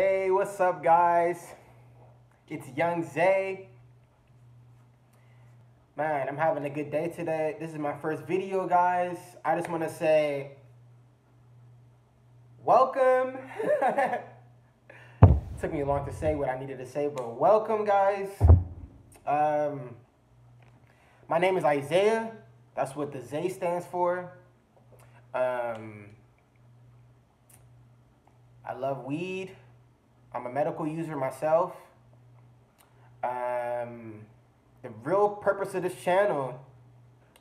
Hey, what's up, guys? It's Yung Zay. Man, I'm having a good day today. This is my first video, guys. I just want to say, welcome. Took me a long to say what I needed to say, but welcome, guys. Um, my name is Isaiah. That's what the Zay stands for. Um, I love weed. I'm a medical user myself. Um, the real purpose of this channel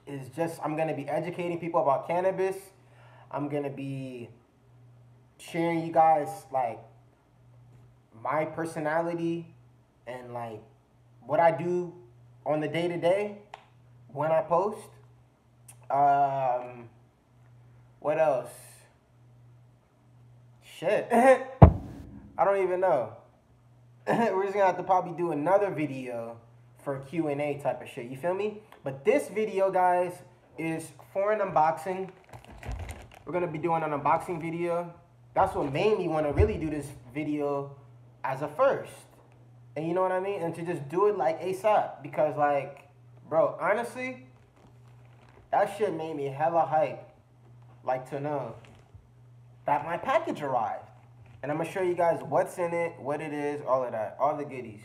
is just I'm gonna be educating people about cannabis. I'm gonna be sharing you guys like my personality and like what I do on the day to day when I post. Um, what else? Shit. I don't even know. We're just gonna have to probably do another video for Q&A type of shit, you feel me? But this video, guys, is for an unboxing. We're gonna be doing an unboxing video. That's what made me wanna really do this video as a first. And you know what I mean? And to just do it like ASAP. Because like, bro, honestly, that shit made me hella hype. Like to know that my package arrived. And I'm gonna show you guys what's in it, what it is, all of that, all the goodies.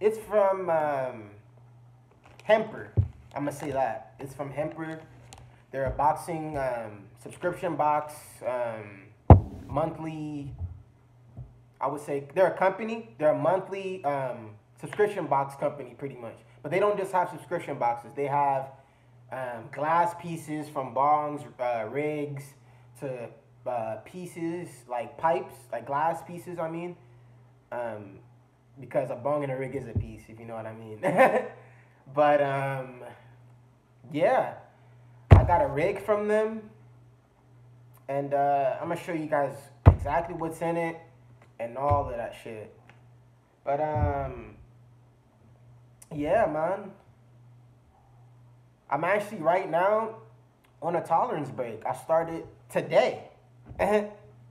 It's from um, Hemper. I'm gonna say that. It's from Hemper. They're a boxing um, subscription box, um, monthly. I would say they're a company. They're a monthly um, subscription box company, pretty much. But they don't just have subscription boxes. They have um, glass pieces from bongs, uh, rigs, to uh, pieces like pipes, like glass pieces. I mean, um, because a bong and a rig is a piece, if you know what I mean. but um, yeah, I got a rig from them, and uh, I'm gonna show you guys exactly what's in it and all of that shit. But um, yeah, man. I'm actually right now on a tolerance break. I started today.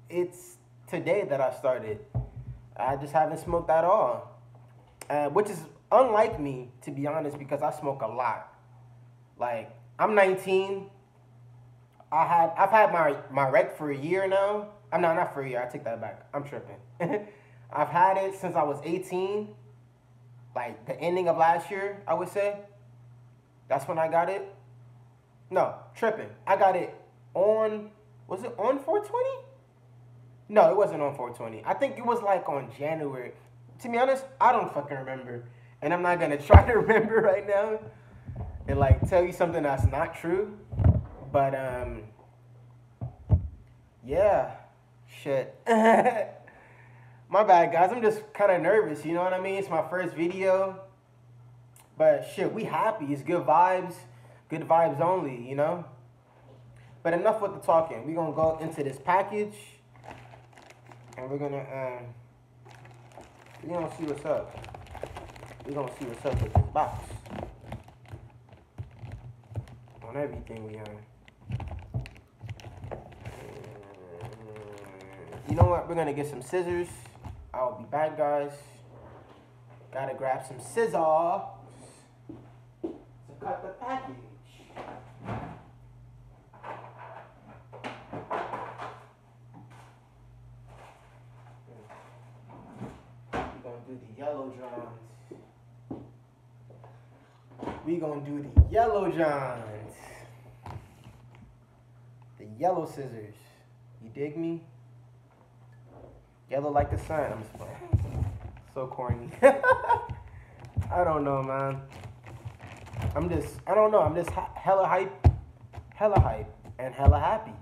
It's today that I started. I just haven't smoked at all, uh, which is unlike me to be honest because I smoke a lot. Like I'm 19. I had I've had my my rec for a year now. I'm not not for a year. I take that back. I'm tripping. I've had it since I was 18. Like the ending of last year, I would say. That's when I got it. No, tripping. I got it on was it on 420? No, it wasn't on 420. I think it was like on January. To be honest, I don't fucking remember. And I'm not gonna try to remember right now and like tell you something that's not true. But um yeah. Shit. my bad guys. I'm just kinda nervous, you know what I mean? It's my first video. But shit, we happy. It's good vibes. Good vibes only, you know? But enough with the talking. We're gonna go into this package, and we're gonna um, we're gonna see what's up. We're gonna see what's up with this box on everything we have. You know what? We're gonna get some scissors. I'll be back, guys. Gotta grab some scissors to cut the package. Do the yellow johns. We gonna do the yellow johns. The yellow scissors. You dig me? Yellow like the sun. I'm just playing. So corny. I don't know, man. I'm just, I don't know. I'm just hella hype, hella hype, and hella happy.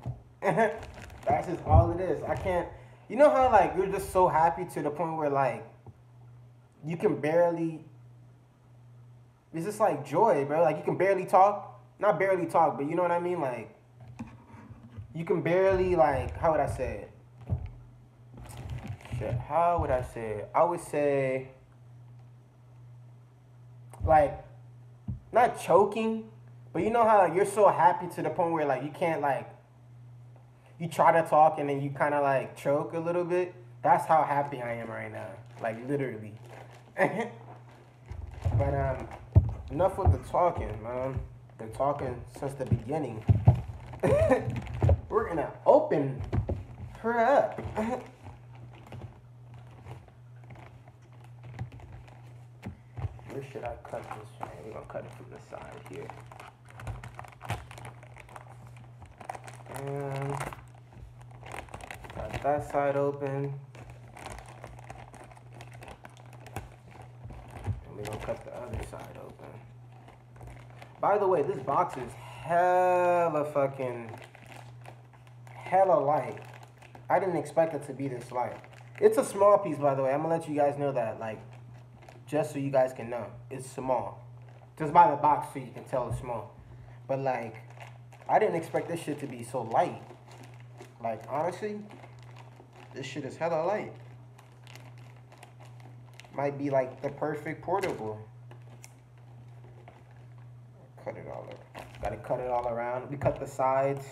That's just all it is. I can't. You know how like you're just so happy to the point where like you can barely. It's just like joy, bro. Like you can barely talk. Not barely talk, but you know what I mean. Like you can barely like. How would I say it? Shit. How would I say it? I would say like not choking, but you know how like, you're so happy to the point where like you can't like you try to talk and then you kind of like choke a little bit That's how happy I am right now. Like literally. but um, enough with the talking, man. Been talking since the beginning. We're gonna open her up. Where should I cut this from? We're gonna cut it from the side here. And got that side open. We're gonna cut the other side open. By the way, this box is hella fucking hella light. I didn't expect it to be this light. It's a small piece, by the way. I'm gonna let you guys know that, like, just so you guys can know, it's small. Just by the box, so you can tell it's small. But like, I didn't expect this shit to be so light. Like, honestly, this shit is hella light. Might be like the perfect portable. Cut it all up. Gotta cut it all around. We cut the sides.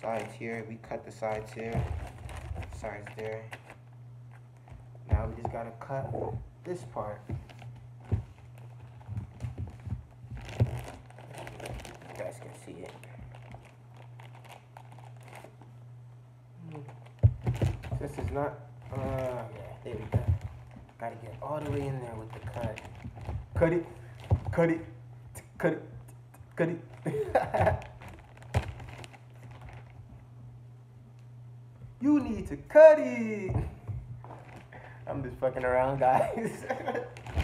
Sides here. We cut the sides here. Sides there. Now we just gotta cut this part. You guys can see it. Hmm. This is not, uh, yeah, there we go. Gotta get all the way in there with the cut. Cut it, cut it, cut it, cut it. you need to cut it. I'm just fucking around, guys.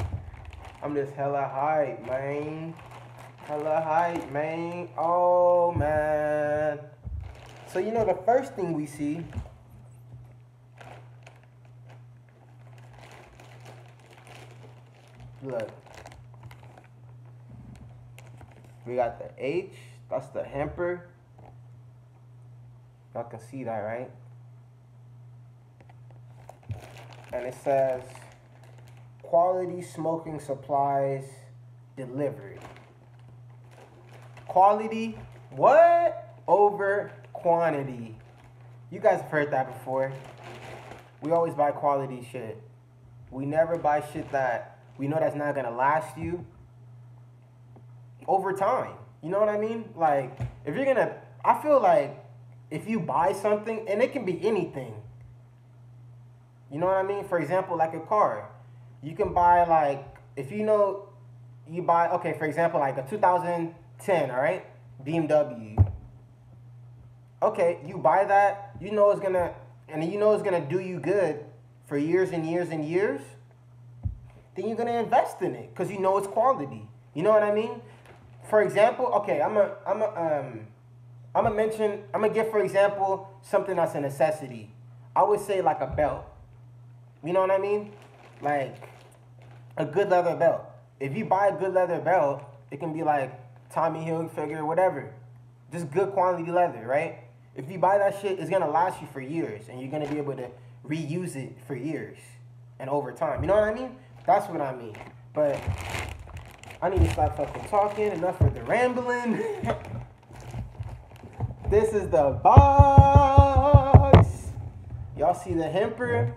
I'm just hella hype, man. Hella hype, man. Oh, man. So, you know, the first thing we see look. We got the H. That's the Hemper. Y'all can see that, right? and it says quality smoking supplies delivered. Quality, what? Over quantity. You guys have heard that before. We always buy quality shit. We never buy shit that we know that's not gonna last you over time. You know what I mean? Like, if you're gonna, I feel like if you buy something, and it can be anything, you know what I mean? For example, like a car. You can buy like if you know you buy okay, for example, like a 2010, all right? BMW. Okay, you buy that, you know it's gonna and you know it's gonna do you good for years and years and years, then you're gonna invest in it because you know it's quality. You know what I mean? For example, okay, I'm a I'm a um I'm gonna mention I'm gonna give for example something that's a necessity. I would say like a belt. You know what I mean? Like a good leather belt. If you buy a good leather belt, it can be like Tommy Hilfiger, or whatever. Just good quality leather, right? If you buy that shit, it's gonna last you for years, and you're gonna be able to reuse it for years and over time. You know what I mean? That's what I mean. But I need to stop fucking talking. Enough with the rambling. this is the box. Y'all see the hemper?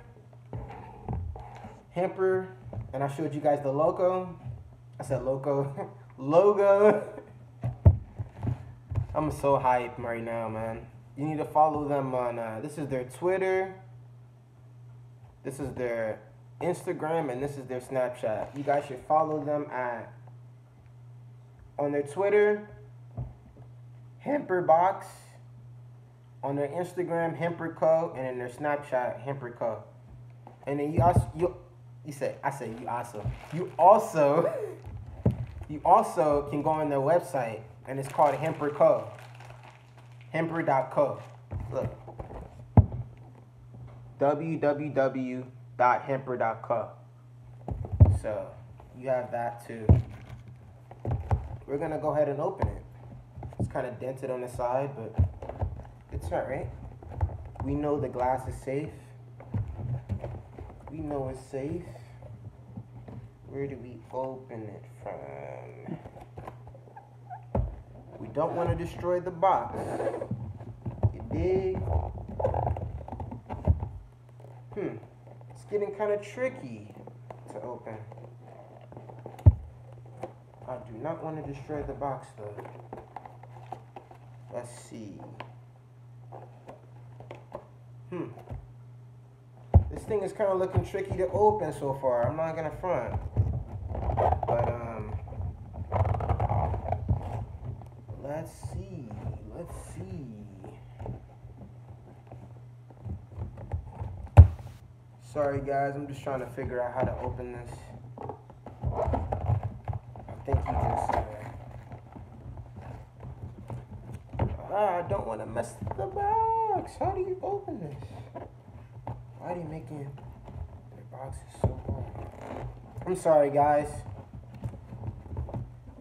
Hemper, and I showed you guys the logo. I said logo, logo. I'm so hyped right now, man. You need to follow them on. Uh, this is their Twitter. This is their Instagram, and this is their Snapchat. You guys should follow them at on their Twitter, Hemper On their Instagram, Hemper Co, and in their Snapchat, Hemper Co. And then you also you you say I say you also you also you also can go on their website and it's called Hemper Co. Hemper.co. Look. www.hemper.co. So you have that too. We're gonna go ahead and open it. It's kind of dented on the side, but it's alright. We know the glass is safe. We know it's safe. Where do we open it from? We don't want to destroy the box. You dig? Hmm. Getting kind of tricky to open. I do not want to destroy the box though. Let's see. Hmm. This thing is kind of looking tricky to open so far. I'm not gonna front. But um, let's see. Let's see. Sorry guys, I'm just trying to figure out how to open this. I think you just. Uh, ah, I don't want to mess the box. How do you open this? Why are you making the boxes so? I'm sorry, guys.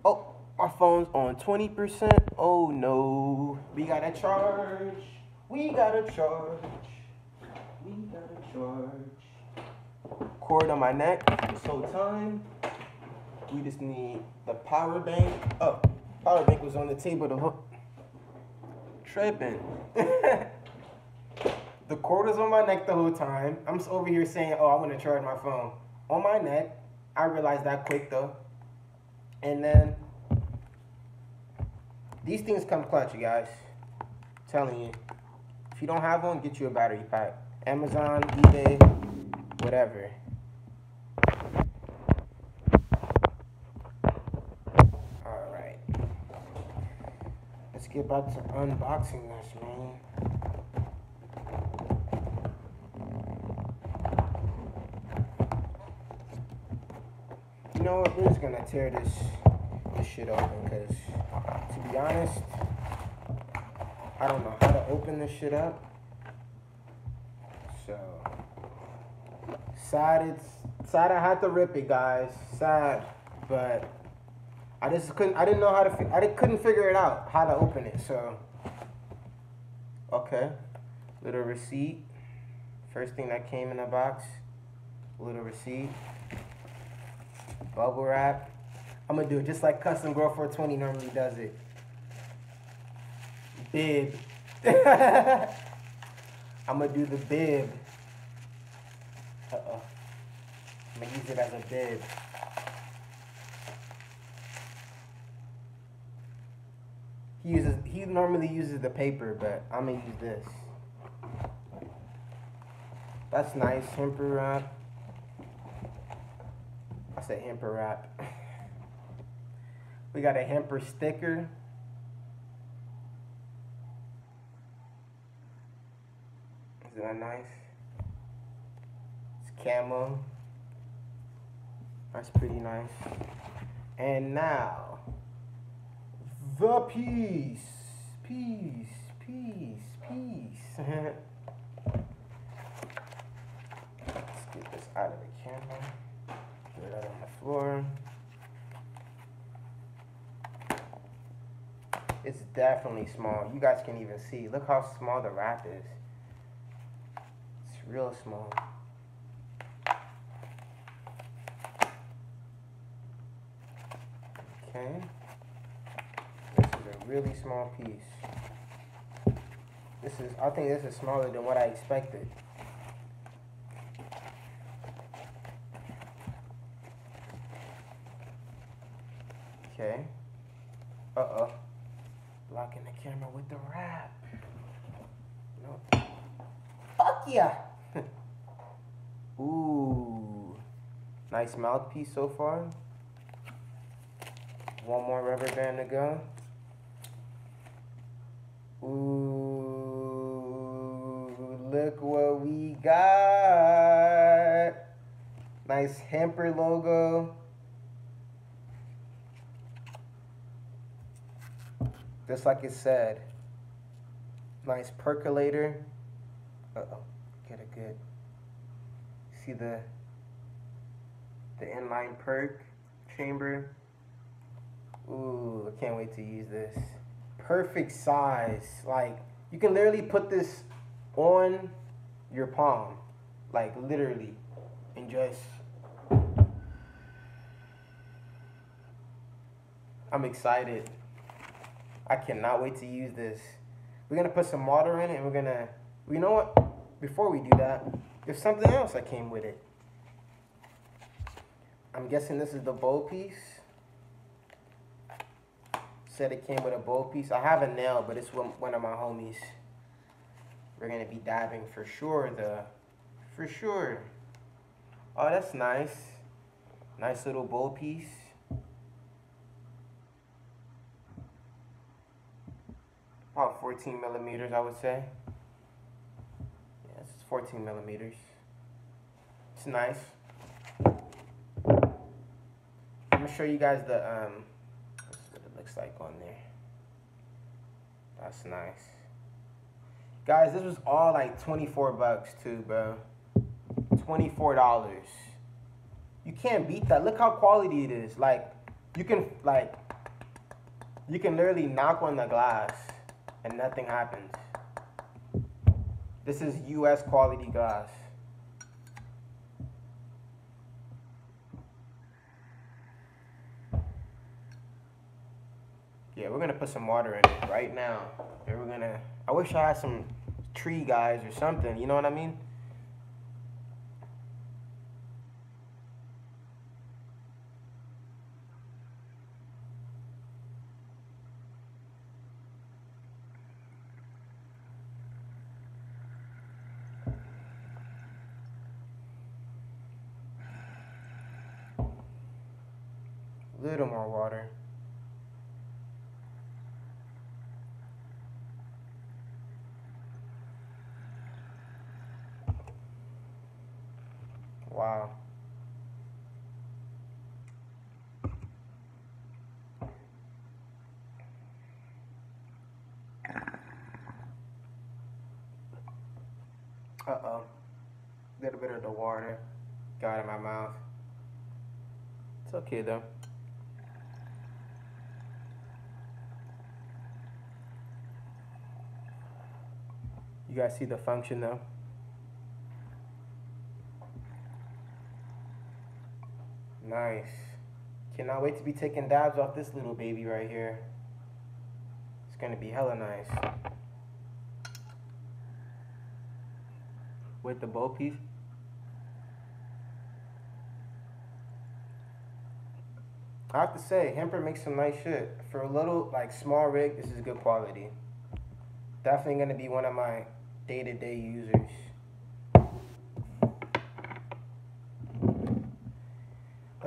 Oh, my phone's on 20%. Oh no. We gotta charge. We gotta charge. We gotta charge. Cord on my neck this whole time. We just need the power bank. Oh, power bank was on the table the whole tripping. the cord was on my neck the whole time. I'm just over here saying, oh, I want to charge my phone. On my neck. I realized that quick though. And then these things come clutch, you guys. I'm telling you. If you don't have one, get you a battery pack. Amazon, eBay, whatever. Alright. Let's get back to unboxing this, man. You know what? We're just gonna tear this this shit open because, to be honest, I don't know how to open this shit up. So sad. It's sad. I had to rip it, guys. Sad, but I just couldn't. I didn't know how to. fi- I couldn't figure it out how to open it. So okay, little receipt. First thing that came in the box, little receipt bubble wrap. I'm gonna do it just like Custom Grow 420 normally does it. Bib. I'm gonna do the bib. Uh oh. I'm gonna use it as a bib. He uses he normally uses the paper, but I'm gonna use this. That's nice, hemper wrap. I said hemper wrap. We got a hemper sticker. Isn't that nice? It's camo. That's pretty nice. And now, the piece. Peace, peace, peace. Let's get this out of the camera. Get it out on the floor. It's definitely small. You guys can even see. Look how small the wrap is. It's real small. Okay. Really small piece. This is, I think this is smaller than what I expected. Okay. Uh-oh. Blocking the camera with the wrap. No. Fuck yeah! Ooh. Nice mouthpiece so far. One more rubber band to go. Ooh, look what we got. Nice Hemper logo. Just like it said. Nice percolator. Uh-oh, get a good. See the the inline perk chamber. Ooh, I can't wait to use this. Perfect size. Like, you can literally put this on your palm. Like, literally. And just. I'm excited. I cannot wait to use this. We're gonna put some water in it and we're gonna. You know what? before we do that, there's something else that came with it. I'm guessing this is the bowl piece. Said it came with a bowl piece. I have a nail, but it's one of my homies. We're gonna be dabbing for sure, the for sure. Oh, that's nice. Nice little bowl piece. About 14 millimeters, I would say. Yes, it's 14 millimeters. It's nice. I'm gonna show you guys the um. This is what it looks like on there. That's nice. Guys, this was all like 24 bucks too, bro. $24. You can't beat that. Look how quality it is. Like, you can, like, you can literally knock on the glass and nothing happens. This is US quality glass. Yeah, we're gonna put some water in it right now. And we're gonna, I wish I had some tree guys or something, you know what I mean? little more water. Wow. Uh-oh. Little bit of the water got in my mouth. It's okay though. You guys see the function though? Nice. Cannot wait to be taking dabs off this little baby right here. It's gonna be hella nice. With the bowl piece. I have to say, Hemper makes some nice shit. For a little, like, small rig, this is good quality. Definitely gonna be one of my day-to-day -day users.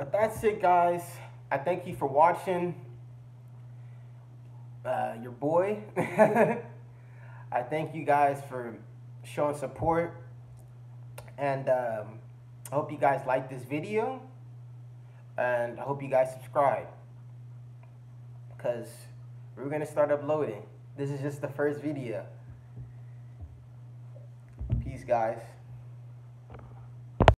But that's it, guys. I thank you for watching. Uh, your boy. I thank you guys for showing support. And um, I hope you guys like this video. And I hope you guys subscribe. Because we're going to start uploading. This is just the first video. Peace, guys.